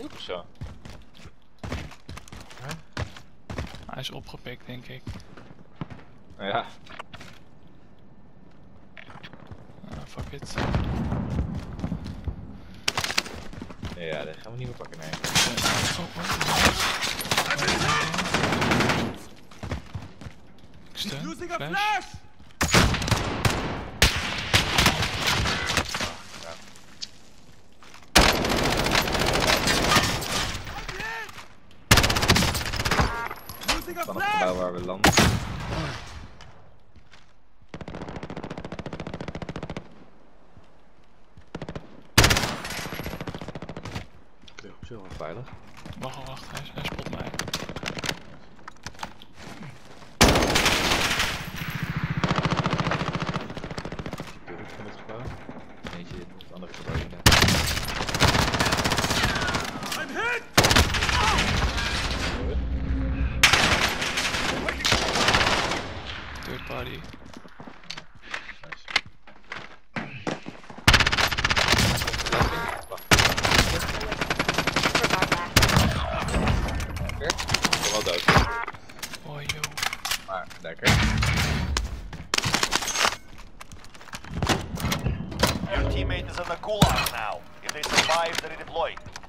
goed of zo? Hij is opgepikt, denk ik. Nou ja, Ah, fuck it. ja, dat gaan we niet meer pakken, nee. Oh, oh, oh. Ik steun. Flash! Van het gebouw waar we landen. Wel veilig. Wacht, wacht, wacht. Hij, hij spot body. Oh, Your teammate is in the gulag now. If they survive, they redeploy.